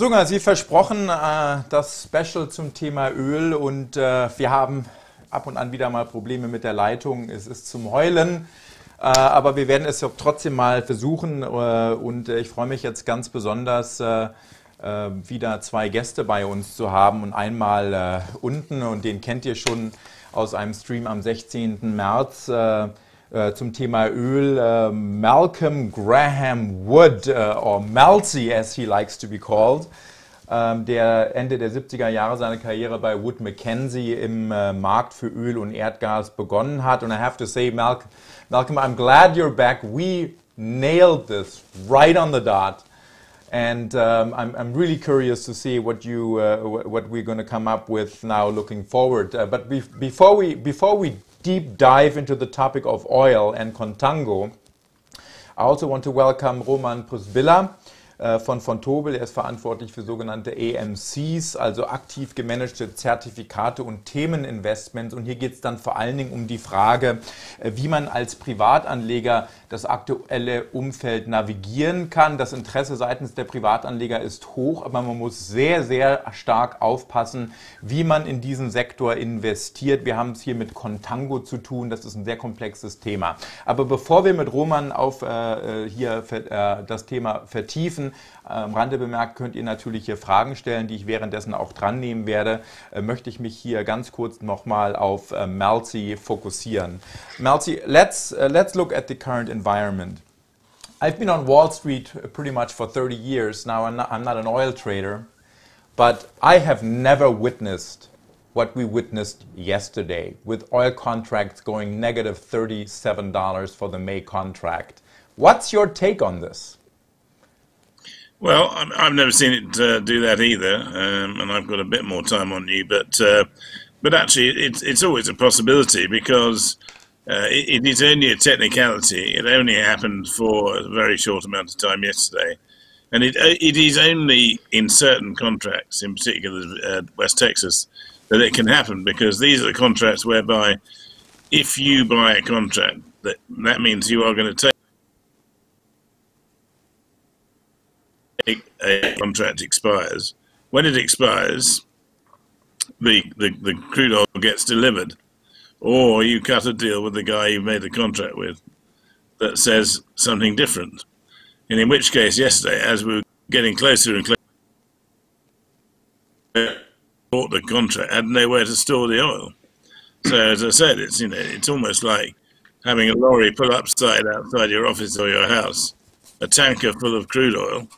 So, Sie versprochen äh, das Special zum Thema Öl und äh, wir haben ab und an wieder mal Probleme mit der Leitung. Es ist zum Heulen. Äh, aber wir werden es trotzdem mal versuchen und ich freue mich jetzt ganz besonders, wieder zwei Gäste bei uns zu haben und einmal unten und den kennt ihr schon aus einem Stream am 16. März äh, zum Thema Öl. Äh, Malcolm Graham Wood, äh, or Malcy as he likes to be called, ähm, der Ende der 70er Jahre seine Karriere bei Wood Mackenzie im äh, Markt für Öl und Erdgas begonnen hat. Und I have to say, Mal Malcolm, I'm glad you're back. We nailed this right on the dot. and um, I'm, I'm, really curious to see what you uh, what we're going to come up with now looking forward. Uh, but be before we before we deep dive into the topic of oil and contango, I also want to welcome Roman Przibylla. Äh, von von Tobel. Er ist verantwortlich für sogenannte AMCs, also aktiv gemanagte Zertifikate und Themeninvestments. Und hier geht es dann vor allen Dingen um die Frage, äh, wie man als Privatanleger das aktuelle Umfeld navigieren kann. Das Interesse seitens der Privatanleger ist hoch, aber man muss sehr, sehr stark aufpassen, wie man in diesen Sektor investiert. Wir haben es hier mit Contango zu tun. Das ist ein sehr komplexes Thema. Aber bevor wir mit Roman auf äh, äh hier äh, das Thema vertiefen, am Rande bemerkt könnt ihr natürlich hier Fragen stellen, die ich währenddessen auch dran nehmen werde. Äh, möchte ich mich hier ganz kurz nochmal auf äh, Malcy fokussieren. Malcy, let's, uh, let's look at the current environment. I've been on Wall Street pretty much for 30 years. Now, I'm not, I'm not an oil trader, but I have never witnessed what we witnessed yesterday with oil contracts going negative $37 for the May contract. What's your take on this? Well, I've never seen it uh, do that either, um, and I've got a bit more time on you. But uh, but actually, it's it's always a possibility because uh, it, it is only a technicality. It only happened for a very short amount of time yesterday, and it uh, it is only in certain contracts, in particular uh, West Texas, that it can happen because these are the contracts whereby if you buy a contract, that that means you are going to take a contract expires. When it expires, the, the, the crude oil gets delivered, or you cut a deal with the guy you made the contract with that says something different. And in which case, yesterday, as we were getting closer and closer, bought the contract, had nowhere to store the oil. So as I said, it's you know it's almost like having a lorry pull upside outside your office or your house, a tanker full of crude oil,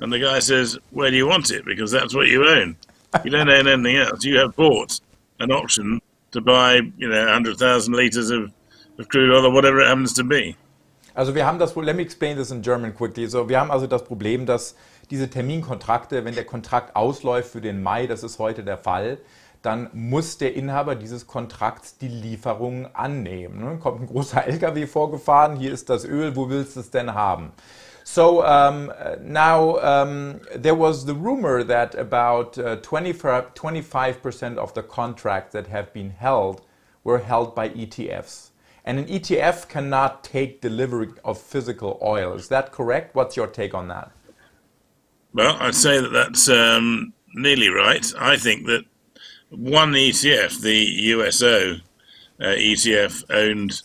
and the guy says, Where do you want it? Because that's what you own. You don't own anything else. You have bought an option to buy, you know, 100,000 liters of, of crude oil or whatever it happens to be. Also wir haben das, let me explain this in German quickly. So, wir haben also das Problem, dass diese Terminkontrakte, wenn der Kontrakt ausläuft für den Mai, das ist heute der Fall, dann muss der Inhaber dieses Kontrakts die Lieferung annehmen. Ne? Kommt ein großer LKW vorgefahren, hier ist das Öl, wo willst du es denn haben? So um, now um, there was the rumor that about uh, 25% of the contracts that have been held were held by ETFs. And an ETF cannot take delivery of physical oil. Is that correct? What's your take on that? Well, I'd say that that's um, nearly right. I think that one ETF, the USO uh, ETF, owned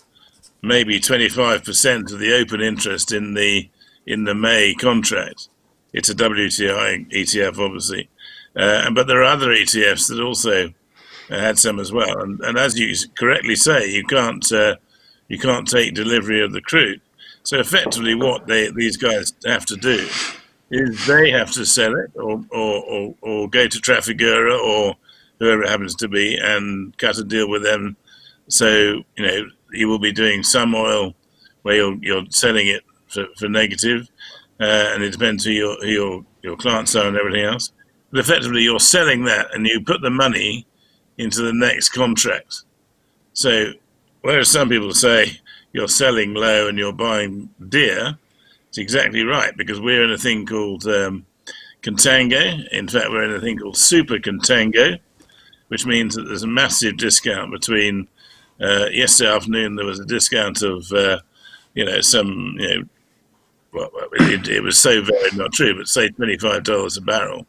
maybe 25% of the open interest in the in the May contract. It's a WTI ETF, obviously, uh, but there are other ETFs that also uh, had some as well. And, and, as you correctly say, you can't uh, you can't take delivery of the crude. So effectively, what they, these guys have to do is they have to sell it, or or, or, or go to Trafigura or whoever it happens to be, and cut a deal with them. So you know you will be doing some oil where you're, you're selling it for, for negative, uh, and it depends who your, who your, your clients are and everything else. But effectively, you're selling that and you put the money into the next contract. So, whereas some people say you're selling low and you're buying dear, it's exactly right because we're in a thing called um, contango. In fact, we're in a thing called super contango, which means that there's a massive discount between. Uh, yesterday afternoon, there was a discount of, uh, you know, some you know it, it, was so very not true, but say $25 a barrel.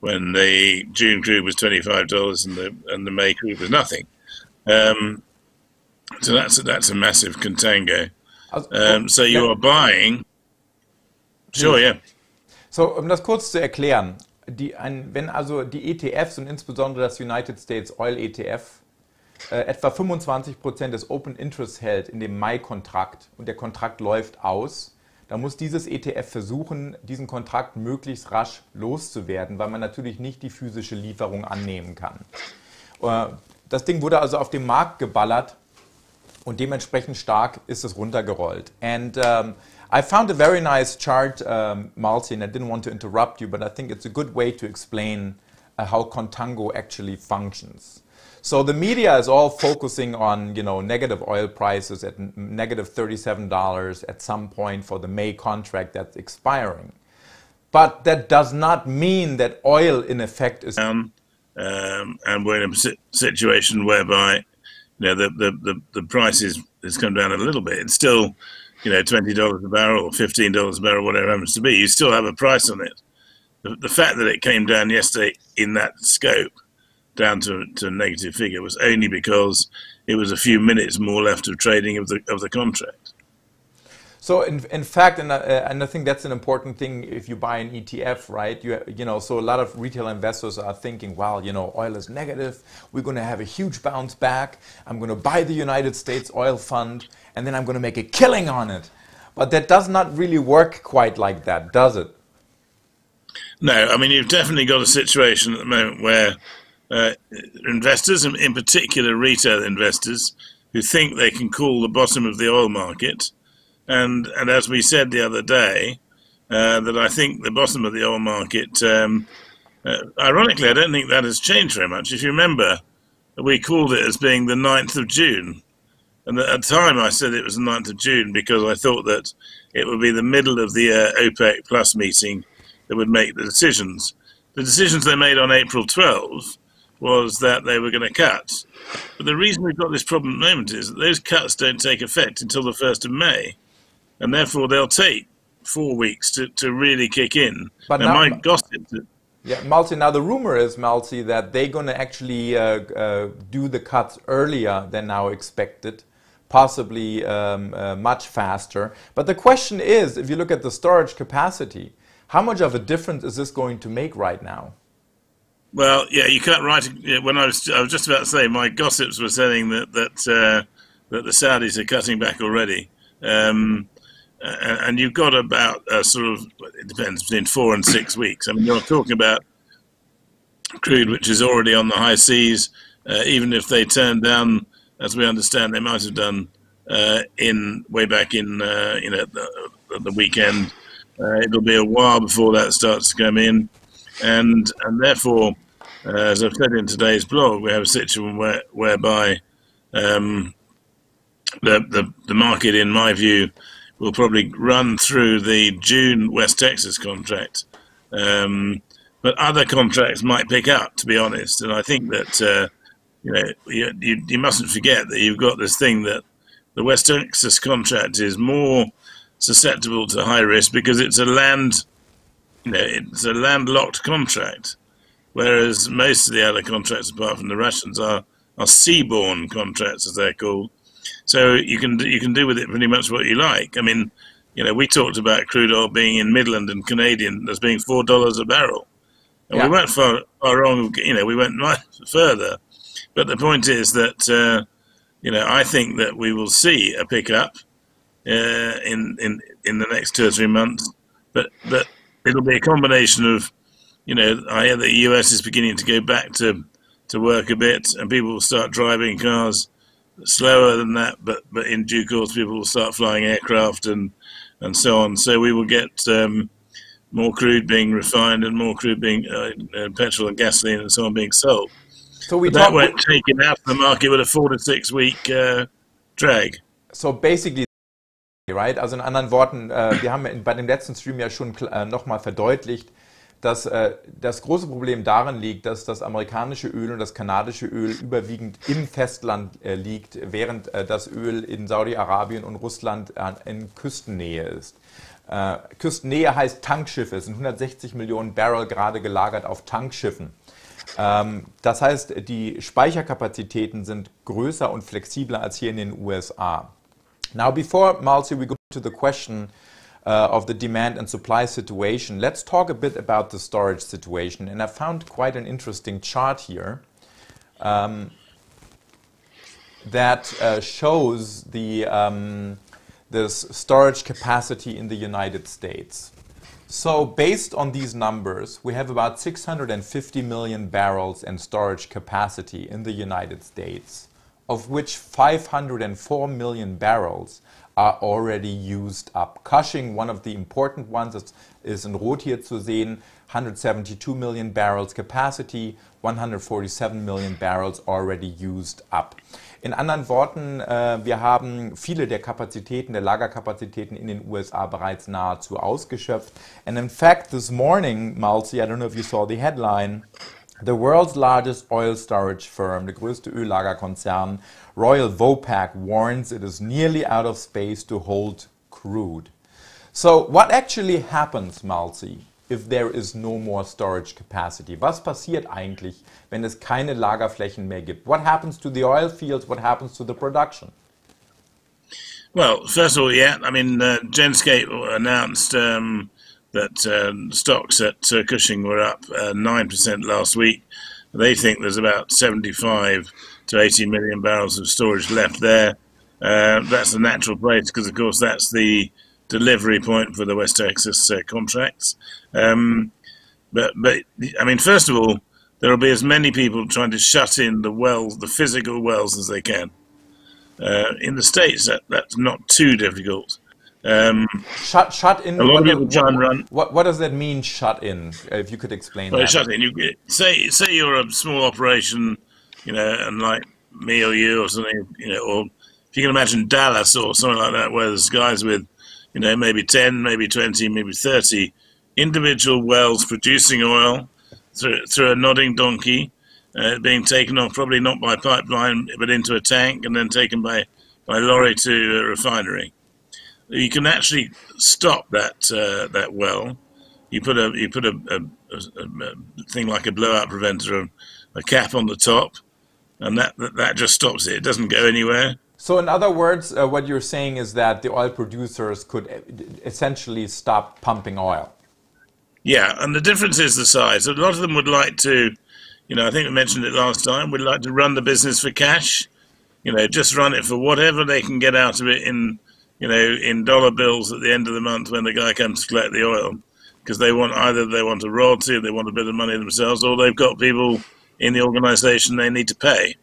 when the June crude was twenty five dollars and the and the May crude was nothing. Um, so that's a, that's a massive contango. Um, so you are buying. Sure, yeah. So, um das kurz zu erklären, die, ein, wenn also die ETFs und insbesondere das United States Oil ETF äh, etwa 25 Prozent des Open Interest hält in dem Mai-Kontrakt und der Kontrakt läuft aus, dann muss dieses ETF versuchen, diesen Kontrakt möglichst rasch loszuwerden, weil man natürlich nicht die physische Lieferung annehmen kann. Äh, das Ding wurde also auf den Markt geballert und dementsprechend stark ist es runtergerollt. And um, I found a very nice chart, um, Malti, and I didn't want to interrupt you, but I think it's a good way to explain uh, how Contango actually functions. So the media is all focusing on, you know, negative oil prices at negative $37 at some point for the May contract that's expiring. But that does not mean that oil, in effect, is down, um, and we're in a situation whereby you know, the, the, the, the price is, has come down a little bit. It's still, you know, $20 a barrel or $15 a barrel, whatever it happens to be. You still have a price on it. The, the fact that it came down yesterday in that scope down to, to a negative figure was only because it was a few minutes more left of trading of the, of the contract. So in, in fact, and, uh, and I think that's an important thing if you buy an ETF, right? You, you know, so a lot of retail investors are thinking, well, you know, oil is negative. We're going to have a huge bounce back. I'm going to buy the United States oil fund and then I'm going to make a killing on it. But that does not really work quite like that, does it? No, I mean, you've definitely got a situation at the moment where uh, investors, and in particular retail investors, who think they can call the bottom of the oil market, and and as we said the other day, uh, that I think the bottom of the oil market. Um, uh, ironically, I don't think that has changed very much. If you remember, we called it as being the 9th of June. And at the time, I said it was the 9th of June because I thought that it would be the middle of the uh, OPEC Plus meeting that would make the decisions. The decisions they made on April 12 was that they were going to cut. But the reason we've got this problem at the moment is that those cuts don't take effect until the 1st of May and therefore they'll take four weeks to, to really kick in. But now, my gossip. Yeah, Malcy. Now the rumor is, Malcy, that they're going to actually uh, uh, do the cuts earlier than now expected, possibly um, uh, much faster. But the question is, if you look at the storage capacity, how much of a difference is this going to make right now? Well, yeah, you can't write. When I was, I was just about to say, my gossips were saying that that uh, that the Saudis are cutting back already. Um, and you've got about sort of it depends between four and six weeks. I mean, you're talking about crude which is already on the high seas. Uh, even if they turn down, as we understand, they might have done uh, in way back in uh, you know the, the weekend. Uh, it'll be a while before that starts to come in, and and therefore, uh, as I've said in today's blog, we have a situation where, whereby um, the, the the market, in my view will probably run through the June West Texas contract. Um, but other contracts might pick up, to be honest. And I think that uh, you know you, you, you, mustn't forget that you've got this thing that the West Texas contract is more susceptible to high risk because it's a land, you know, it's a landlocked contract, whereas most of the other contracts, apart from the Russians, are are seaborne contracts, as they're called, so you can you can do with it pretty much what you like. I mean, you know, we talked about crude oil being in Midland and Canadian as being four dollars a barrel, and yeah. we went far, far wrong. You know, we went much further. But the point is that uh, you know I think that we will see a pickup uh, in in in the next two or three months, but but it'll be a combination of you know I hear the US is beginning to go back to to work a bit, and people will start driving cars slower than that, but but in due course, people will start flying aircraft and and so on. So we will get um, more crude being refined and more crude being uh, uh, petrol and gasoline and so on being sold. So we that won't take it out of the market with a four to six week uh, drag. So basically. Right? Also in anderen Worten, äh, wir haben bei dem letzten Stream ja schon äh, nochmal verdeutlicht, dass äh, das große Problem darin liegt, dass das amerikanische Öl und das kanadische Öl überwiegend im Festland äh, liegt, während äh, das Öl in Saudi-Arabien und Russland in Küstennähe ist. Äh, Küstennähe heißt Tankschiffe. Es sind 160 Millionen Barrel gerade gelagert auf Tankschiffen. Ähm, das heißt, die Speicherkapazitäten sind größer und flexibler als hier in den USA. Now, before Malzi, we go to the question uh, of the demand and supply situation, let's talk a bit about the storage situation. And I found quite an interesting chart here um, that uh, shows the um, this storage capacity in the United States. So based on these numbers, we have about 650 million barrels in storage capacity in the United States, of which 504 million barrels are already used up. Cushing, one of the important ones, is, is in rot here zu sehen, 172 million barrels capacity, 147 million barrels already used up. In anderen Worten, äh, wir haben viele der Kapazitäten, der Lagerkapazitäten in den USA bereits nahezu ausgeschöpft. And in fact, this morning, Malcy, I don't know if you saw the headline, the world's largest oil storage firm, der größte Öllagerkonzern, Royal Vopak warns it is nearly out of space to hold crude. So what actually happens, Malcy, if there is no more storage capacity? Was passiert eigentlich, wenn es keine Lagerflächen mehr gibt? What happens to the oil fields? What happens to the production? Well, first of all, yeah, I mean, uh, Genscape announced um, that uh, stocks at uh, Cushing were up uh, 9% last week. They think there's about 75 to 80 million barrels of storage left there. Uh, that's a natural place because, of course, that's the delivery point for the West Texas uh, contracts. Um, but, but I mean, first of all, there will be as many people trying to shut in the wells, the physical wells, as they can. Uh, in the states, that, that's not too difficult. Um, shut, shut in. A lot what, of people try and run. What, what does that mean? Shut in. If you could explain Well, that. shut in. You say say you're a small operation, you know, and like me or you or something, you know, or if you can imagine Dallas or something like that, where there's guys with, you know, maybe ten, maybe twenty, maybe thirty individual wells producing oil through through a nodding donkey, uh, being taken off probably not by pipeline but into a tank and then taken by by lorry to a refinery. You can actually stop that uh, that well. You put a you put a, a, a, a thing like a blowout preventer, a cap on the top, and that, that that just stops it. It doesn't go anywhere. So, in other words, uh, what you're saying is that the oil producers could uh, essentially stop pumping oil. Yeah, and the difference is the size. A lot of them would like to, you know, I think we mentioned it last time. Would like to run the business for cash. You know, just run it for whatever they can get out of it in, you know, in dollar bills at the end of the month when the guy comes to collect the oil, because they want either they want a royalty, they want a bit of money themselves, or they've got people in the organisation they need to pay.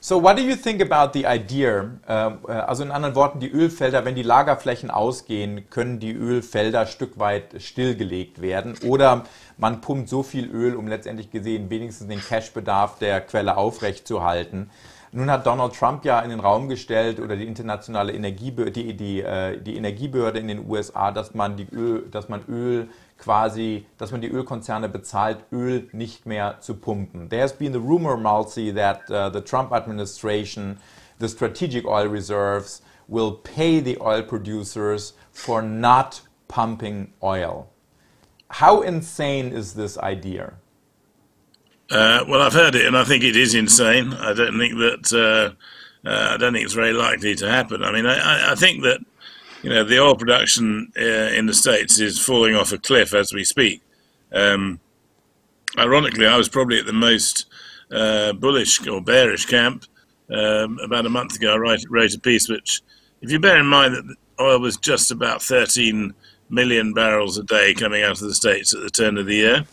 So, what do you think about the idea? äh, also in anderen Worten, die Ölfelder, wenn die Lagerflächen ausgehen, können die Ölfelder Stück weit stillgelegt werden oder man pumpt so viel Öl, um letztendlich gesehen wenigstens den Cashbedarf der Quelle aufrechtzuerhalten. Nun hat Donald Trump ja in den Raum gestellt oder die internationale Energiebehörde, die, die, äh, die Energiebehörde in den USA, dass man Öl, dass man Öl quasi, dass man die Ölkonzerne bezahlt, Öl nicht mehr zu pumpen. There has been the rumor, Malcy, that uh, the Trump administration, the strategic oil reserves, will pay the oil producers for not pumping oil. How insane is this idea? Uh, well, I've heard it, and I think it is insane. I don't think that uh, uh, I don't think it's very likely to happen. I mean, I, I think that you know the oil production uh, in the states is falling off a cliff as we speak. Um, ironically, I was probably at the most uh, bullish or bearish camp um, about a month ago. I write, wrote a piece which, if you bear in mind that oil was just about 13 million barrels a day coming out of the states at the turn of the year.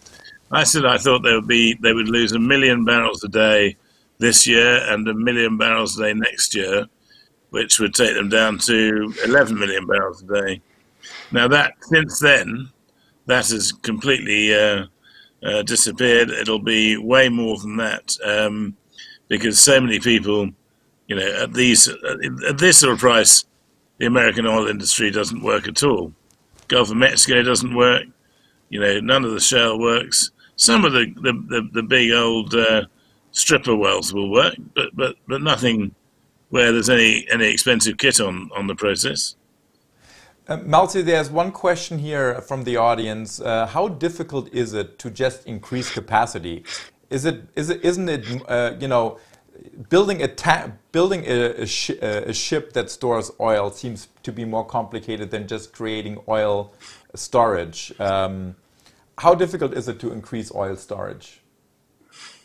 I said I thought they would be they would lose a million barrels a day this year and a million barrels a day next year, which would take them down to 11 million barrels a day. Now that since then, that has completely uh, uh, disappeared. It'll be way more than that um, because so many people, you know, at these at this sort of price, the American oil industry doesn't work at all. Gulf of Mexico doesn't work. You know, none of the shale works. Some of the the, the, the big old uh, stripper wells will work, but but but nothing where there's any any expensive kit on on the process. Uh, Malcy, there's one question here from the audience. Uh, how difficult is it to just increase capacity? Is it is it isn't it uh, you know building a building a, a, sh a, ship that stores oil seems to be more complicated than just creating oil storage. Um, how difficult is it to increase oil storage?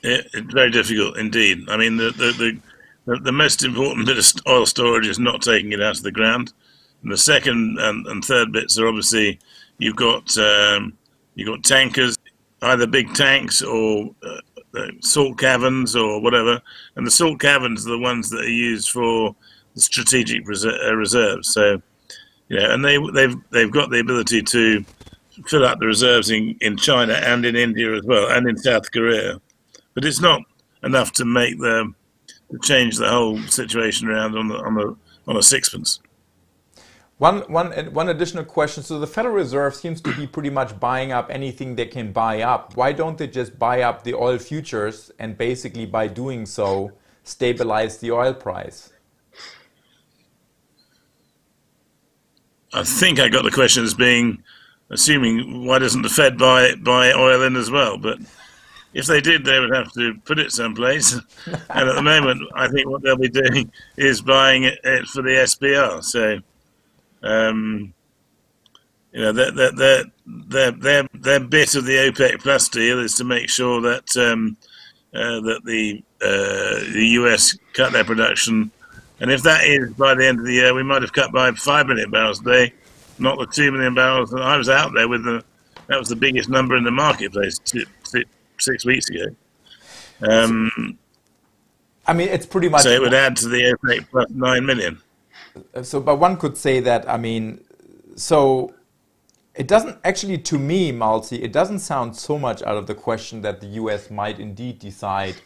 It, it's very difficult indeed. I mean, the, the, the, the, most important bit of oil storage is not taking it out of the ground. And the second and, and third bits are obviously you've got um, you've got tankers, either big tanks or uh, salt caverns or whatever. And the salt caverns are the ones that are used for the strategic uh, reserves. So, you know, and they they've they've got the ability to fill up the reserves in, in China and in India as well, and in South Korea. But it's not enough to make the to change the whole situation around on the on the on a sixpence. One, one, one additional question. So the Federal Reserve seems to be pretty much buying up anything they can buy up. Why don't they just buy up the oil futures and basically by doing so stabilize the oil price? I think I got the question as being assuming why doesn't the Fed buy buy oil in as well? But if they did, they would have to put it someplace. and at the moment, I think what they'll be doing is buying it, for the SPR. So um, you know, their, their, their, their, their bit of the OPEC Plus deal is to make sure that um, uh, that the uh, the US cut their production, and if that is by the end of the year, we might have cut by five million barrels a day, not the two million barrels. I was out there with the that was the biggest number in the marketplace six weeks ago. Um, I mean, it's pretty much. So it would add to the OPEC plus nine million so but one could say that i mean so it doesn't actually to me Malcy it doesn't sound so much out of the question that the us might indeed decide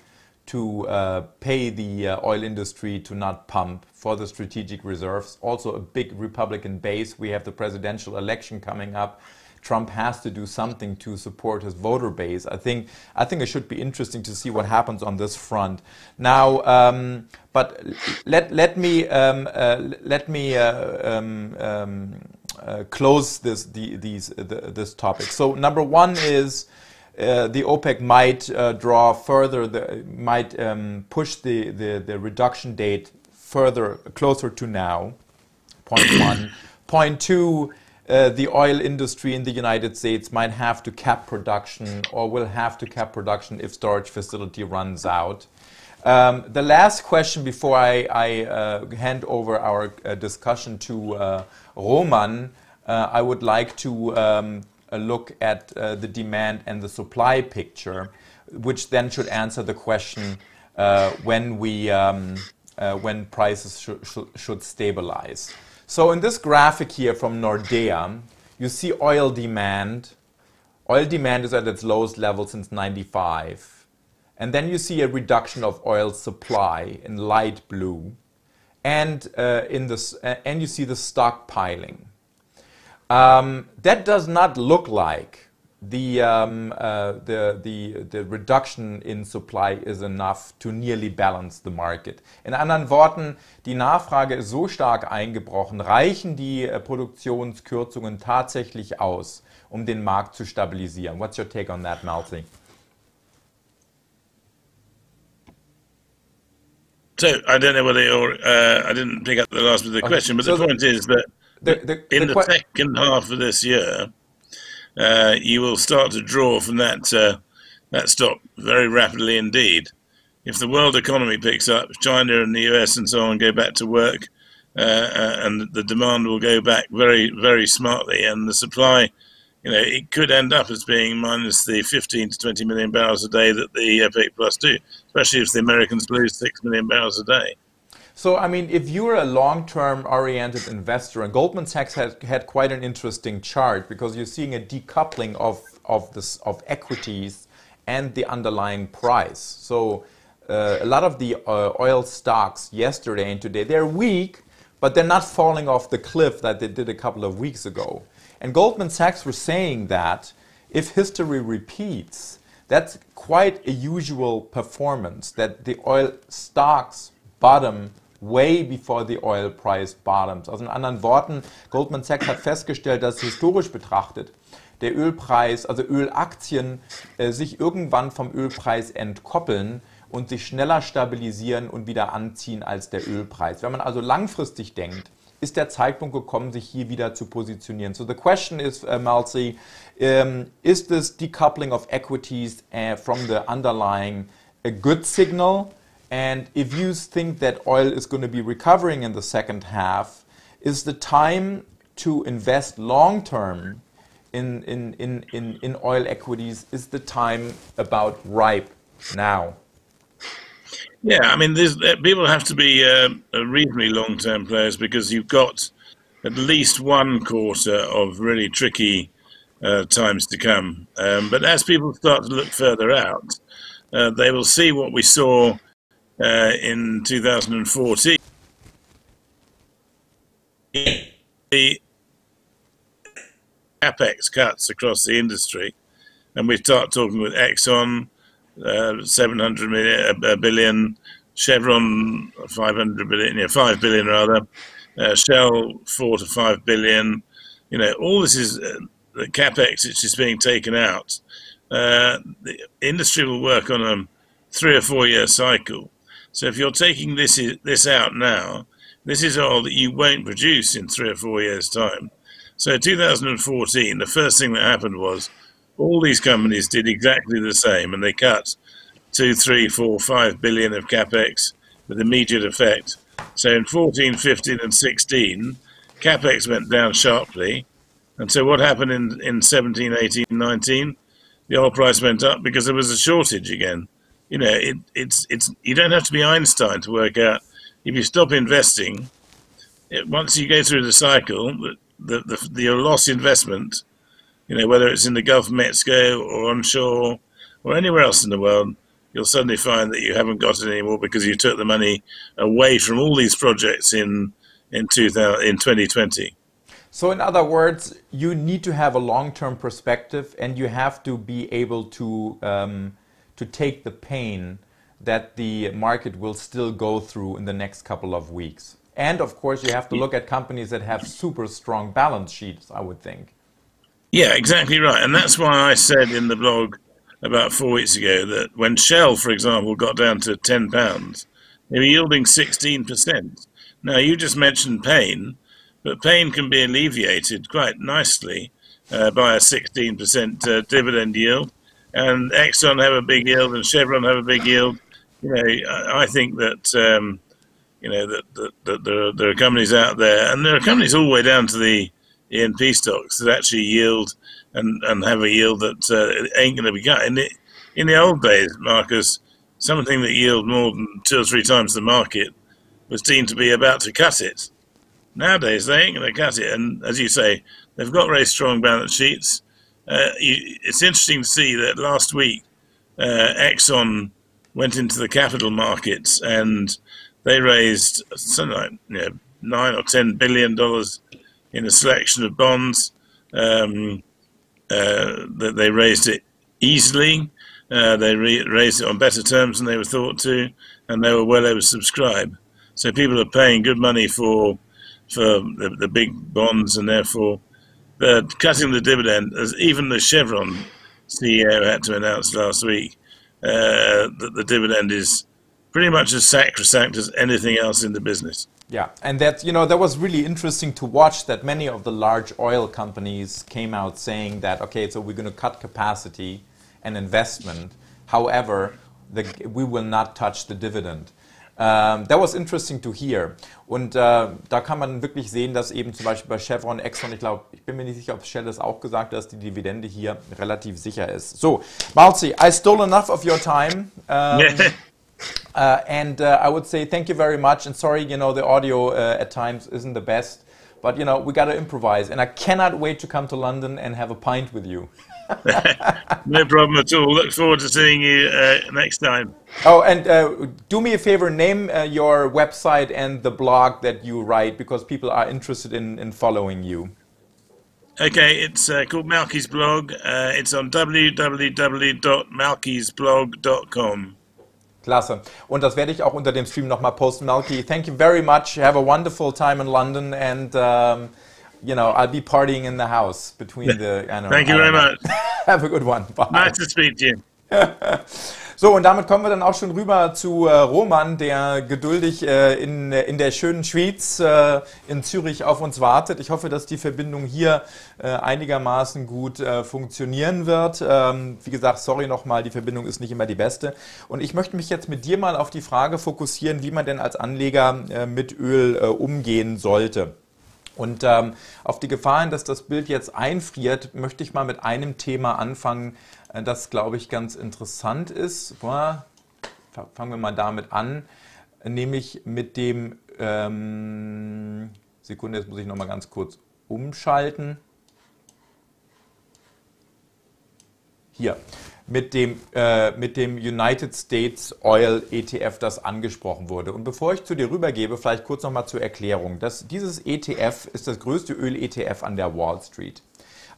to uh, pay the uh, oil industry to not pump for the strategic reserves also a big republican base we have the presidential election coming up Trump has to do something to support his voter base. I think I think it should be interesting to see what happens on this front. Now, um, but let let me um, uh, let me uh, um, um uh, close this the, these the, this topic. So number one is. Uh, the OPEC might uh, draw further, the, might um, push the, the, the reduction date further, closer to now. Point one. Point two, uh, the oil industry in the United States might have to cap production or will have to cap production if storage facility runs out. Um, the last question before I, I uh, hand over our uh, discussion to uh, Roman, uh, I would like to um, look at the demand and the supply picture, which then should answer the question when we um, when prices sh sh should stabilize. So in this graphic here from Nordea, you see oil demand. Oil demand is at its lowest level since 95. And then you see a reduction of oil supply in light blue. And, uh, in this, uh, and you see the stockpiling. Um, that does not look like the, um, uh, the, the, the reduction in supply is enough to nearly balance the market. In anderen Worten, die Nachfrage ist so stark eingebrochen, reichen die äh, Produktionskürzungen tatsächlich aus, um den Markt zu stabilisieren? What's your take on that, Malti? So I don't know whether you're, uh, I didn't pick up the last bit of the okay. question, but so the point is that the, the, in the, the second half of this year, uh, you will start to draw from that uh, that stock very rapidly indeed. If the world economy picks up, China and the US and so on go back to work, uh, uh, and the demand will go back very very smartly, and the supply, you know, it could end up as being minus the 15 to 20 million barrels a day that the OPEC Plus do, especially if the Americans lose six million barrels a day. So, I mean, if you're a long-term oriented investor, and Goldman Sachs had, had quite an interesting chart because you're seeing a decoupling of, of, this, of equities and the underlying price. So uh, a lot of the uh, oil stocks yesterday and today, they're weak, but they're not falling off the cliff that they did a couple of weeks ago. And Goldman Sachs was saying that if history repeats, that's quite a usual performance that the oil stocks bottom way before the oil price bottoms. Also in anderen Worten, Goldman Sachs hat festgestellt, dass historisch betrachtet der Ölpreis, also Ölaktien, äh, sich irgendwann vom Ölpreis entkoppeln und sich schneller stabilisieren und wieder anziehen als der Ölpreis. Wenn man also langfristig denkt, ist der Zeitpunkt gekommen, sich hier wieder zu positionieren. So the question is, uh, Malzi, um, is this decoupling of equities uh, from the underlying a good signal? And if you think that oil is going to be recovering in the second half, is the time to invest long term in, in, in, in, in oil equities, is the time about ripe now? Yeah, I mean, uh, people have to be uh, reasonably long-term players because you've got at least one quarter of really tricky uh, times to come. Um, but as people start to look further out, uh, they will see what we saw uh, in 2014. The capex cuts across the industry, and we start talking with Exxon uh, 700 million, a billion, Chevron 500 billion, yeah, 5 billion rather, uh, Shell 4 to 5 billion. You know, all this is uh, the capex which is being taken out. Uh, the industry will work on a three or four year cycle. So if you're taking this this out now, this is all that you won't produce in three or four years' time. So 2014, the first thing that happened was all these companies did exactly the same, and they cut two, three, four, five billion of capex with immediate effect. So in 14, 15, and 16, capex went down sharply. And so what happened in, in 17, 18, 19? The oil price went up because there was a shortage again. You know, it, it's it's you don't have to be Einstein to work out if you stop investing. It, once you go through the cycle, the, the, the, the lost investment you know, whether it's in the Gulf of Mexico or onshore or anywhere else in the world, you'll suddenly find that you haven't got it anymore because you took the money away from all these projects in in 2000, in 2020. So, in other words, you need to have a long-term perspective, and you have to be able to um, to take the pain that the market will still go through in the next couple of weeks. And of course, you have to look at companies that have super strong balance sheets. I would think. Yeah, exactly right. And that's why I said in the blog about four weeks ago that when Shell, for example, got down to £10, they were yielding 16%. Now, you just mentioned pain, but pain can be alleviated quite nicely uh, by a 16% uh, dividend yield. And Exxon have a big yield and Chevron have a big yield. You know, I think that, um, you know, that, that, that there, are, there are companies out there, and there are companies all the way down to the E&P stocks that actually yield and, and have a yield that uh, ain't going to be cut. In the, in the old days, Markus, something that yield more than two or three times the market was deemed to be about to cut it. Nowadays, they ain't going to cut it. And as you say, they've got very strong balance sheets. Uh, it's interesting to see that last week, uh, Exxon went into the capital markets and they raised something like you know, nine or ten billion dollars in a selection of bonds. Um, uh, that they raised it easily. Uh, they raised it on better terms than they were thought to, and they were well oversubscribed. So people are paying good money for for the, the big bonds, and therefore they're cutting the dividend. As even the Chevron CEO had to announce last week uh, that the dividend is pretty much as sacrosanct as anything else in the business. Yeah, and that you know that was really interesting to watch. That many of the large oil companies came out saying that okay, so we're going to cut capacity and investment. However, the, we will not touch the dividend. Ähm, that was interesting to hear. Und äh, da kann man wirklich sehen, dass eben zum Beispiel bei Chevron, Exxon, ich glaube, ich bin mir nicht sicher, ob Shell das auch gesagt hat, dass die Dividende hier relativ sicher ist. So, Malcy, I stole enough of your time. Um, Uh, and uh, I would say thank you very much. And sorry, you know, the audio uh, at times isn't the best, but you know, we got to improvise. And I cannot wait to come to London and have a pint with you. no problem at all. Look forward to seeing you uh, next time. Oh, and uh, do me a favor, name uh, your website and the blog that you write because people are interested in, in following you. Okay, it's uh, called Malcy's blog. Uh, it's on www.malcysblog.com. Klasse. Und das werde ich auch unter dem Stream nochmal posten. Malcy, thank you very much. Have a wonderful time in London and um, you know, I'll be partying in the house between the. I know, Thank you very much. Have a good one. Bye. Nice to speak to you. So, und damit kommen wir dann auch schon rüber zu äh, Roman, der geduldig äh, in, in der schönen Schweiz äh, in Zürich auf uns wartet. Ich hoffe, dass die Verbindung hier äh, einigermaßen gut äh, funktionieren wird. Ähm, wie gesagt, sorry nochmal, die Verbindung ist nicht immer die beste. Und ich möchte mich jetzt mit dir mal auf die Frage fokussieren, wie man denn als Anleger äh, mit Öl umgehen sollte. Und ähm, auf die Gefahren, dass das Bild jetzt einfriert, möchte ich mal mit einem Thema anfangen, äh, das, glaube ich, ganz interessant ist. Boah, fangen wir mal damit an, nämlich mit dem, ähm, Sekunde, jetzt muss ich noch mal ganz kurz umschalten. Hier, mit dem, äh, mit dem United States Oil ETF, das angesprochen wurde. Und bevor ich zu dir rübergebe, vielleicht kurz noch mal zur Erklärung. Das, dieses ETF ist das größte Öl-ETF an der Wall Street.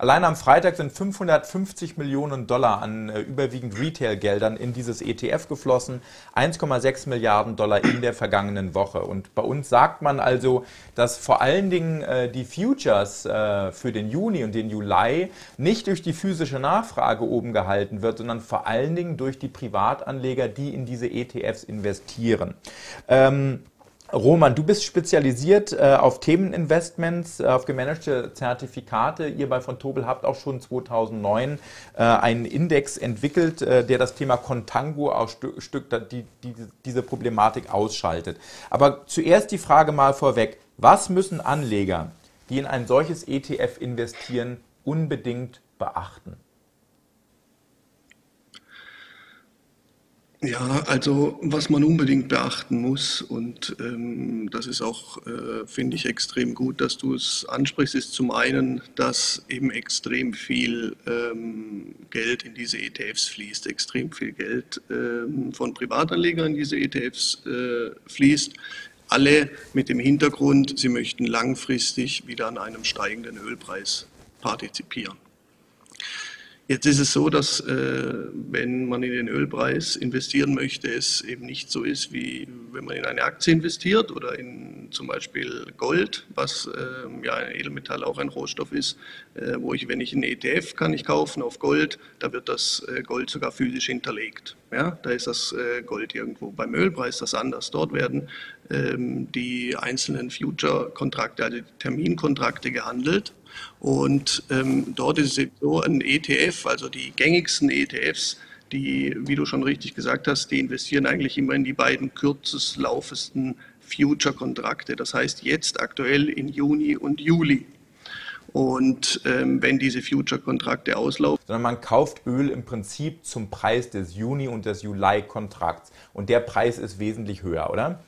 Allein am Freitag sind 550 Millionen Dollar an äh, überwiegend Retail-Geldern in dieses ETF geflossen, 1,6 Milliarden Dollar in der vergangenen Woche. Und bei uns sagt man also, dass vor allen Dingen äh, die Futures äh, für den Juni und den Juli nicht durch die physische Nachfrage oben gehalten wird, sondern vor allen Dingen durch die Privatanleger, die in diese ETFs investieren. Ähm, Roman, du bist spezialisiert äh, auf Themeninvestments, äh, auf gemanagte Zertifikate. Ihr bei von Tobel habt auch schon 2009 äh, einen Index entwickelt, äh, der das Thema Contango aus Stück, Stück die, die, diese Problematik ausschaltet. Aber zuerst die Frage mal vorweg. Was müssen Anleger, die in ein solches ETF investieren, unbedingt beachten? Ja, also was man unbedingt beachten muss, und ähm, das ist auch, äh, finde ich, extrem gut, dass du es ansprichst, ist zum einen, dass eben extrem viel ähm, Geld in diese ETFs fließt, extrem viel Geld ähm, von Privatanlegern in diese ETFs äh, fließt. Alle mit dem Hintergrund, sie möchten langfristig wieder an einem steigenden Ölpreis partizipieren. Jetzt ist es so, dass äh, wenn man in den Ölpreis investieren möchte, es eben nicht so ist, wie wenn man in eine Aktie investiert oder in zum Beispiel Gold, was äh, ja ein Edelmetall auch ein Rohstoff ist, äh, wo ich, wenn ich einen ETF kann ich kaufen auf Gold, da wird das äh, Gold sogar physisch hinterlegt. Ja, da ist das äh, Gold irgendwo. Beim Ölpreis das anders. Dort werden ähm, die einzelnen Future-Kontrakte, also Terminkontrakte gehandelt und ähm, dort ist es so, ein ETF, also die gängigsten ETFs, die, wie du schon richtig gesagt hast, die investieren eigentlich immer in die beiden kürzest laufendsten Future-Kontrakte. Das heißt jetzt aktuell in Juni und Juli. Und ähm, wenn diese Future-Kontrakte auslaufen. Sondern man kauft Öl im Prinzip zum Preis des Juni- und des Juli-Kontrakts. Und der Preis ist wesentlich höher, oder?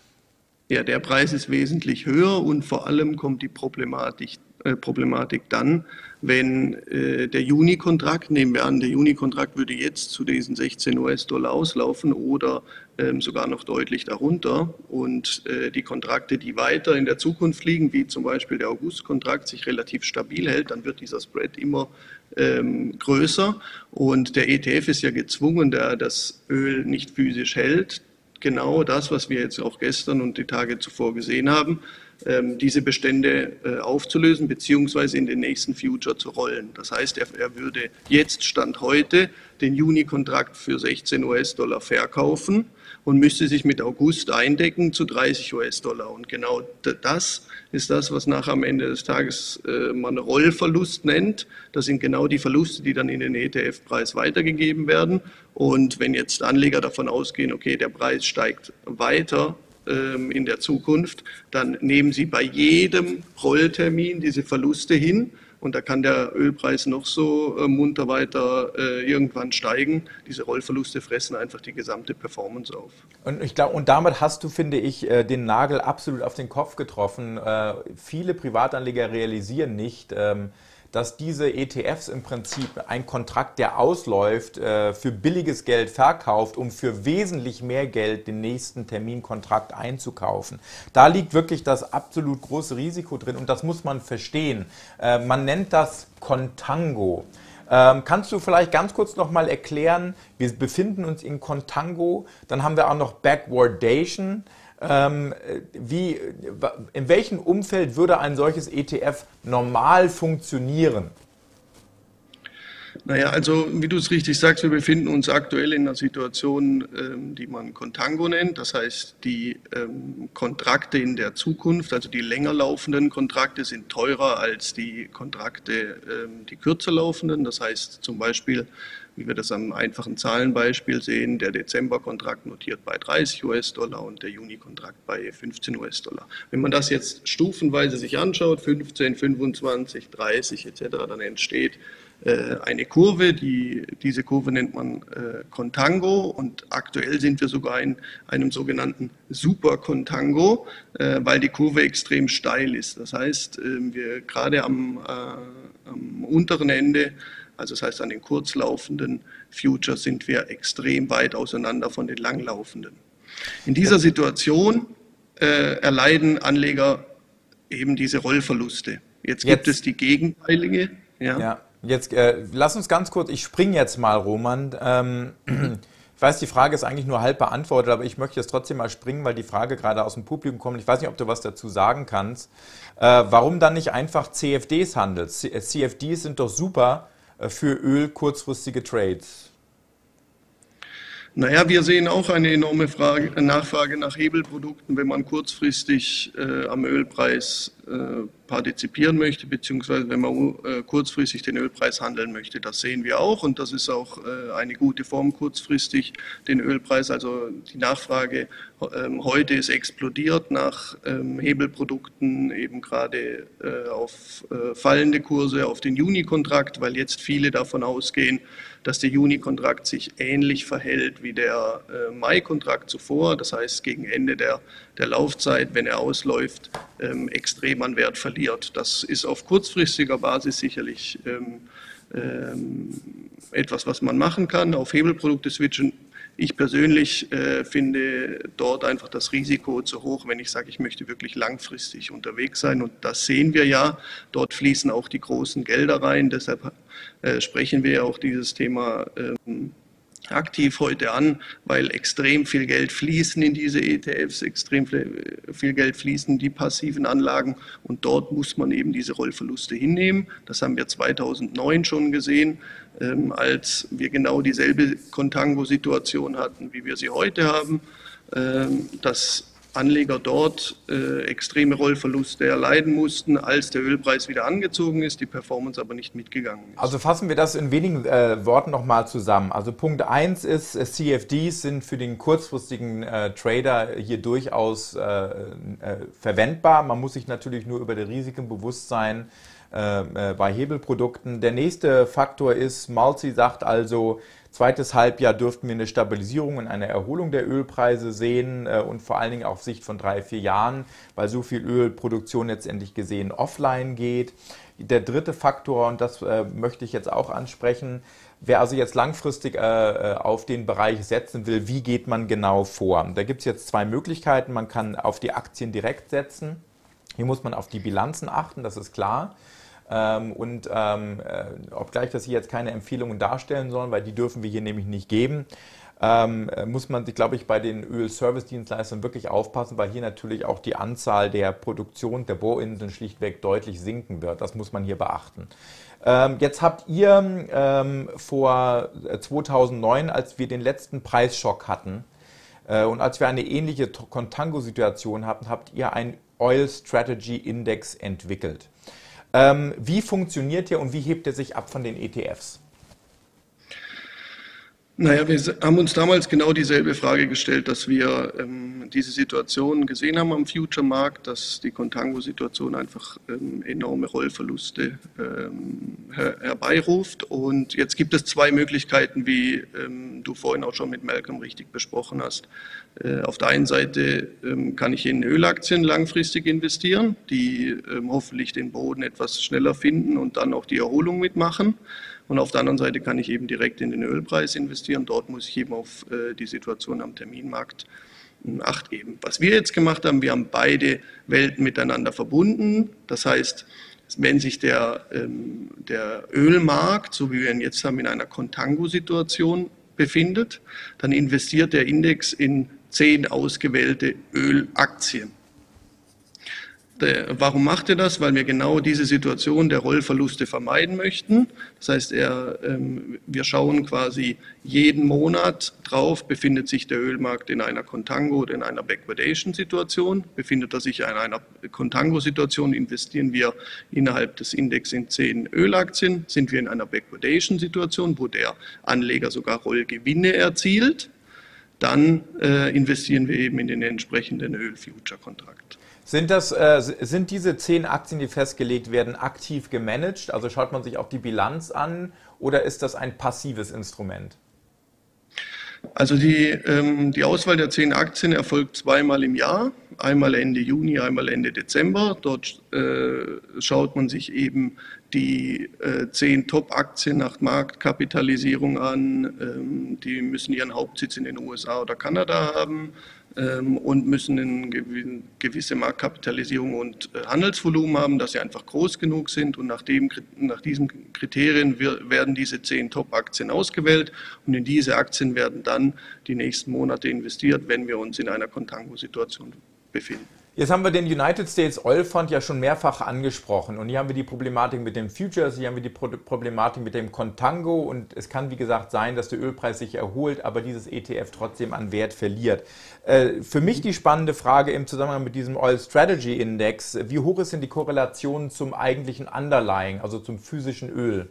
Ja, der Preis ist wesentlich höher und vor allem kommt die Problematik Problematik dann, wenn äh, der Juni-Kontrakt, nehmen wir an, der Juni-Kontrakt würde jetzt zu diesen 16 US-Dollar auslaufen oder ähm, sogar noch deutlich darunter. Und äh, die Kontrakte, die weiter in der Zukunft liegen, wie zum Beispiel der August-Kontrakt, sich relativ stabil hält, dann wird dieser Spread immer ähm, größer. Und der ETF ist ja gezwungen, der das Öl nicht physisch hält, genau das, was wir jetzt auch gestern und die Tage zuvor gesehen haben, diese Bestände äh, aufzulösen beziehungsweise in den nächsten Future zu rollen. Das heißt, er, er würde jetzt Stand heute den Juni-Kontrakt für 16 US-Dollar verkaufen und müsste sich mit August eindecken zu 30 US-Dollar. Und genau das ist das, was nach am Ende des Tages äh, man Rollverlust nennt. Das sind genau die Verluste, die dann in den ETF-Preis weitergegeben werden. Und wenn jetzt Anleger davon ausgehen, okay, der Preis steigt weiter, ähm, in der Zukunft, dann nehmen Sie bei jedem Rolltermin diese Verluste hin. Und da kann der Ölpreis noch so äh, munter weiter äh, irgendwann steigen. Diese Rollverluste fressen einfach die gesamte Performance auf. Und ich glaube, und damit hast du, finde ich, äh, den Nagel absolut auf den Kopf getroffen. Viele Privatanleger realisieren nicht, ähm, dass diese ETFs im Prinzip ein Kontrakt, der ausläuft, äh, für billiges Geld verkauft, um für wesentlich mehr Geld den nächsten Terminkontrakt einzukaufen. Da liegt wirklich das absolut große Risiko drin und das muss man verstehen. Äh, man nennt das Contango. Ähm, kannst du vielleicht ganz kurz nochmal erklären, wir befinden uns in Contango, dann haben wir auch noch Backwardation. Ähm, wie, in welchem Umfeld würde ein solches ETF normal funktionieren? Naja, also wie du es richtig sagst, wir befinden uns aktuell in einer Situation, ähm, die man Contango nennt. Das heißt, die ähm, Kontrakte in der Zukunft, also die länger laufenden Kontrakte, sind teurer als die Kontrakte, die kürzer laufenden. Das heißt zum Beispiel, wie wir das am einfachen Zahlenbeispiel sehen, der Dezember-Kontrakt notiert bei 30 US-Dollar und der Juni-Kontrakt bei 15 US-Dollar. Wenn man das jetzt stufenweise sich anschaut, 15, 25, 30 etc., dann entsteht äh, eine Kurve, die, diese Kurve nennt man äh, Contango und aktuell sind wir sogar in einem sogenannten Super Contango, äh, weil die Kurve extrem steil ist. Das heißt, äh, wir gerade am, äh, am unteren Ende also das heißt, an den kurzlaufenden Futures sind wir extrem weit auseinander von den langlaufenden. In dieser Situation äh, erleiden Anleger eben diese Rollverluste. Jetzt gibt jetzt, es die gegenteilige. Ja. ja. Jetzt äh, lass uns ganz kurz, ich springe jetzt mal, Roman. Ähm, ich weiß, die Frage ist eigentlich nur halb beantwortet, aber ich möchte jetzt trotzdem mal springen, weil die Frage gerade aus dem Publikum kommt. Ich weiß nicht, ob du was dazu sagen kannst. Äh, warum dann nicht einfach CFDs handelst? CFDs sind doch super äh, für Öl kurzfristige Trades. Naja, wir sehen auch eine enorme Frage, Nachfrage nach Hebelprodukten, wenn man kurzfristig äh, am Ölpreis äh, partizipieren möchte, beziehungsweise wenn man äh, kurzfristig den Ölpreis handeln möchte. Das sehen wir auch und das ist auch äh, eine gute Form, kurzfristig den Ölpreis. Also die Nachfrage ähm, heute ist explodiert nach ähm, Hebelprodukten, eben gerade äh, auf äh, fallende Kurse, auf den Juni-Kontrakt, weil jetzt viele davon ausgehen, dass der Juni-Kontrakt sich ähnlich verhält wie der äh, Mai-Kontrakt zuvor. Das heißt, gegen Ende der, der Laufzeit, wenn er ausläuft, ähm, extrem an Wert verliert. Das ist auf kurzfristiger Basis sicherlich ähm, ähm, etwas, was man machen kann. Auf Hebelprodukte switchen ich persönlich äh, finde dort einfach das Risiko zu hoch, wenn ich sage, ich möchte wirklich langfristig unterwegs sein. Und das sehen wir ja. Dort fließen auch die großen Gelder rein. Deshalb äh, sprechen wir ja auch dieses Thema ähm, aktiv heute an, weil extrem viel Geld fließen in diese ETFs, extrem viel Geld fließen die passiven Anlagen und dort muss man eben diese Rollverluste hinnehmen. Das haben wir 2009 schon gesehen, ähm, als wir genau dieselbe Contango-Situation hatten, wie wir sie heute haben. Ähm, dass Anleger dort äh, extreme Rollverluste erleiden mussten, als der Ölpreis wieder angezogen ist, die Performance aber nicht mitgegangen ist. Also fassen wir das in wenigen äh, Worten nochmal zusammen. Also Punkt 1 ist, äh, CFDs sind für den kurzfristigen äh, Trader hier durchaus äh, äh, verwendbar. Man muss sich natürlich nur über die Risiken bewusst sein bei Hebelprodukten. Der nächste Faktor ist, Malzi sagt also, Zweites Halbjahr dürften wir eine Stabilisierung und eine Erholung der Ölpreise sehen äh, und vor allen Dingen auf Sicht von drei, vier Jahren, weil so viel Ölproduktion letztendlich gesehen offline geht. Der dritte Faktor, und das äh, möchte ich jetzt auch ansprechen, Wer also jetzt langfristig äh, auf den Bereich setzen will, wie geht man genau vor? Da gibt es jetzt zwei Möglichkeiten. Man kann auf die Aktien direkt setzen. Hier muss man auf die Bilanzen achten, das ist klar. Ähm, und ähm, äh, obgleich, dass sie jetzt keine Empfehlungen darstellen sollen, weil die dürfen wir hier nämlich nicht geben, ähm, äh, muss man sich, glaube ich, bei den Öl-Service-Dienstleistern wirklich aufpassen, weil hier natürlich auch die Anzahl der Produktion der Bohrinseln schlichtweg deutlich sinken wird. Das muss man hier beachten. Ähm, jetzt habt ihr ähm, vor 2009, äh, als wir den letzten Preisschock hatten äh, und als wir eine ähnliche Contango-Situation hatten, habt ihr einen Oil Strategy Index entwickelt. Ähm, wie funktioniert der und wie hebt er sich ab von den ETFs? Naja, wir haben uns damals genau dieselbe Frage gestellt, dass wir ähm, diese Situation gesehen haben am Future-Markt, dass die Contango-Situation einfach ähm, enorme Rollverluste ähm, her herbeiruft. Und jetzt gibt es zwei Möglichkeiten, wie ähm, du vorhin auch schon mit Malcolm richtig besprochen hast. Äh, auf der einen Seite ähm, kann ich in Ölaktien langfristig investieren, die ähm, hoffentlich den Boden etwas schneller finden und dann auch die Erholung mitmachen. Und auf der anderen Seite kann ich eben direkt in den Ölpreis investieren. Dort muss ich eben auf äh, die Situation am Terminmarkt hm, Acht geben. Was wir jetzt gemacht haben, wir haben beide Welten miteinander verbunden. Das heißt, wenn sich der, ähm, der Ölmarkt, so wie wir ihn jetzt haben, in einer Contango-Situation befindet, dann investiert der Index in zehn ausgewählte Ölaktien. Warum macht er das? Weil wir genau diese Situation der Rollverluste vermeiden möchten. Das heißt, er, ähm, wir schauen quasi jeden Monat drauf, befindet sich der Ölmarkt in einer Contango oder in einer Backwardation-Situation. Befindet er sich in einer Contango-Situation, investieren wir innerhalb des Index in zehn Ölaktien. Sind wir in einer Backwardation-Situation, wo der Anleger sogar Rollgewinne erzielt, dann äh, investieren wir eben in den entsprechenden Öl-Future-Kontrakt. Sind, das, äh, sind diese zehn Aktien, die festgelegt werden, aktiv gemanagt? Also schaut man sich auch die Bilanz an oder ist das ein passives Instrument? Also die, ähm, die Auswahl der zehn Aktien erfolgt zweimal im Jahr, einmal Ende Juni, einmal Ende Dezember. Dort äh, schaut man sich eben die äh, zehn Top-Aktien nach Marktkapitalisierung an. Ähm, die müssen ihren Hauptsitz in den USA oder Kanada haben ähm, und müssen eine gewisse Marktkapitalisierung und äh, Handelsvolumen haben, dass sie einfach groß genug sind. Und nach, dem, nach diesen Kriterien werden diese zehn Top-Aktien ausgewählt und in diese Aktien werden dann die nächsten Monate investiert, wenn wir uns in einer Contango-Situation befinden. Jetzt haben wir den United States Oil Fund ja schon mehrfach angesprochen und hier haben wir die Problematik mit dem Futures, hier haben wir die Problematik mit dem Contango und es kann wie gesagt sein, dass der Ölpreis sich erholt, aber dieses ETF trotzdem an Wert verliert. Äh, für mich die spannende Frage im Zusammenhang mit diesem Oil Strategy Index, wie hoch ist denn die Korrelation zum eigentlichen Underlying, also zum physischen Öl?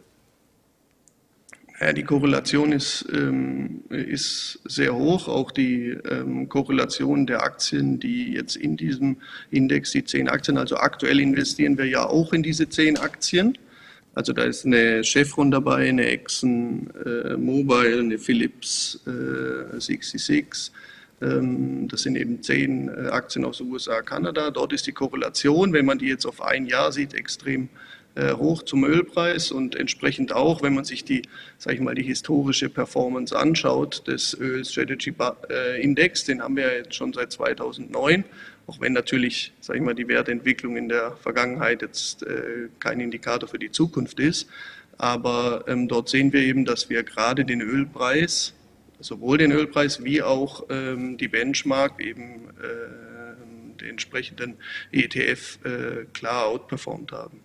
Ja, die Korrelation ist, ähm, ist sehr hoch. Auch die ähm, Korrelation der Aktien, die jetzt in diesem Index, die zehn Aktien, also aktuell investieren wir ja auch in diese zehn Aktien. Also da ist eine Chevron dabei, eine Exxon äh, Mobile, eine Philips äh, 66. Ähm, das sind eben zehn äh, Aktien aus USA, Kanada. Dort ist die Korrelation, wenn man die jetzt auf ein Jahr sieht, extrem äh, hoch zum Ölpreis und entsprechend auch, wenn man sich die, sage ich mal, die historische Performance anschaut des Öl Strategy äh, Index, den haben wir jetzt schon seit 2009, auch wenn natürlich, sage ich mal, die Wertentwicklung in der Vergangenheit jetzt äh, kein Indikator für die Zukunft ist. Aber ähm, dort sehen wir eben, dass wir gerade den Ölpreis, sowohl den Ölpreis wie auch ähm, die Benchmark eben äh, den entsprechenden ETF äh, klar outperformt haben.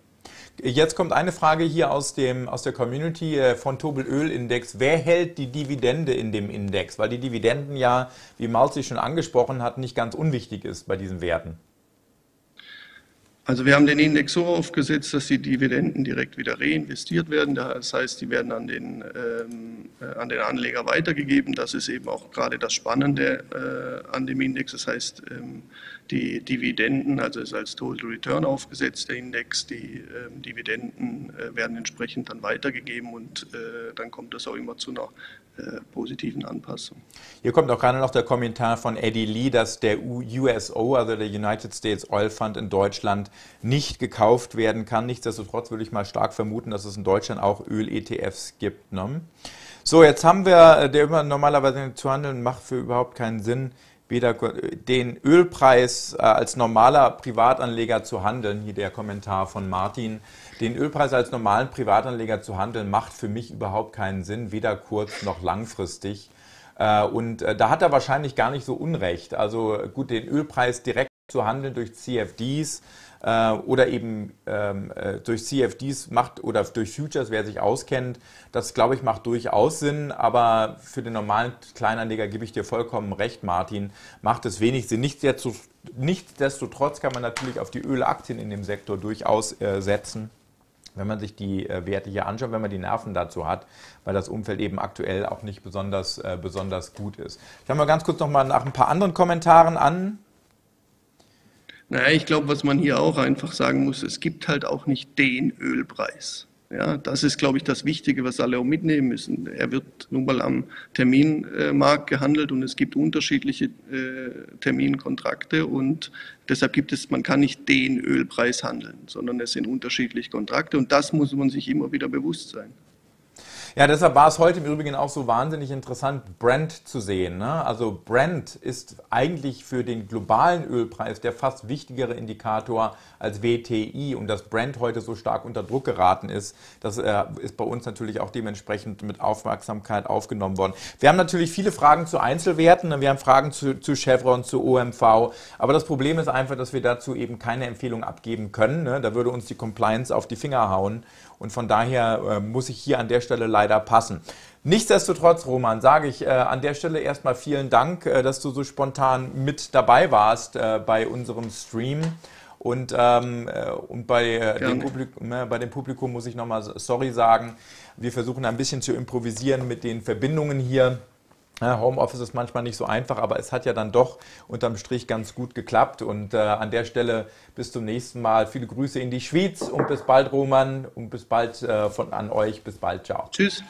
Jetzt kommt eine Frage hier aus, dem, aus der Community äh, von Tobel Öl Index. Wer hält die Dividende in dem Index? Weil die Dividenden ja, wie Malzi schon angesprochen hat, nicht ganz unwichtig ist bei diesen Werten. Also wir haben den Index so aufgesetzt, dass die Dividenden direkt wieder reinvestiert werden. Das heißt, die werden an den, ähm, äh, an den Anleger weitergegeben. Das ist eben auch gerade das Spannende äh, an dem Index. Das heißt, ähm, die Dividenden, also ist als Total Return aufgesetzt, der Index, die äh, Dividenden äh, werden entsprechend dann weitergegeben und äh, dann kommt es auch immer zu einer äh, positiven Anpassung. Hier kommt auch gerade noch der Kommentar von Eddie Lee, dass der USO, also der United States Oil Fund in Deutschland, nicht gekauft werden kann. Nichtsdestotrotz würde ich mal stark vermuten, dass es in Deutschland auch Öl-ETFs gibt. Ne? So, jetzt haben wir, äh, der immer normalerweise zu handeln, macht für überhaupt keinen Sinn weder den Ölpreis äh, als normaler Privatanleger zu handeln, hier der Kommentar von Martin, den Ölpreis als normalen Privatanleger zu handeln, macht für mich überhaupt keinen Sinn, weder kurz noch langfristig. Äh, und äh, da hat er wahrscheinlich gar nicht so unrecht. Also gut, den Ölpreis direkt zu handeln durch CFDs äh, oder eben ähm, äh, durch CFDs macht oder durch Futures, wer sich auskennt, das glaube ich macht durchaus Sinn, aber für den normalen Kleinanleger gebe ich dir vollkommen recht, Martin, macht es wenig Sinn. Nichtsdestotrotz kann man natürlich auf die Ölaktien in dem Sektor durchaus äh, setzen. wenn man sich die äh, Werte hier anschaut, wenn man die Nerven dazu hat, weil das Umfeld eben aktuell auch nicht besonders, äh, besonders gut ist. Schauen wir ganz kurz nochmal nach ein paar anderen Kommentaren an. Naja, ich glaube, was man hier auch einfach sagen muss, es gibt halt auch nicht den Ölpreis. Ja, das ist, glaube ich, das Wichtige, was alle auch mitnehmen müssen. Er wird nun mal am Terminmarkt gehandelt und es gibt unterschiedliche äh, Terminkontrakte und deshalb gibt es, man kann nicht den Ölpreis handeln, sondern es sind unterschiedliche Kontrakte und das muss man sich immer wieder bewusst sein. Ja, deshalb war es heute im Übrigen auch so wahnsinnig interessant, Brent zu sehen. Ne? Also Brent ist eigentlich für den globalen Ölpreis der fast wichtigere Indikator als WTI und dass Brent heute so stark unter Druck geraten ist, das äh, ist bei uns natürlich auch dementsprechend mit Aufmerksamkeit aufgenommen worden. Wir haben natürlich viele Fragen zu Einzelwerten, ne? wir haben Fragen zu, zu Chevron, zu OMV, aber das Problem ist einfach, dass wir dazu eben keine Empfehlung abgeben können. Ne? Da würde uns die Compliance auf die Finger hauen und von daher äh, muss ich hier an der Stelle leider passen. Nichtsdestotrotz, Roman, sage ich äh, an der Stelle erstmal vielen Dank, äh, dass du so spontan mit dabei warst äh, bei unserem Stream. Und, ähm, äh, und bei, äh, dem Publikum, bei dem Publikum muss ich nochmal sorry sagen. Wir versuchen ein bisschen zu improvisieren mit den Verbindungen hier. Homeoffice ist manchmal nicht so einfach, aber es hat ja dann doch unterm Strich ganz gut geklappt. Und äh, an der Stelle bis zum nächsten Mal. Viele Grüße in die Schweiz und bis bald, Roman. Und bis bald äh, von, an euch. Bis bald. Ciao. Tschüss.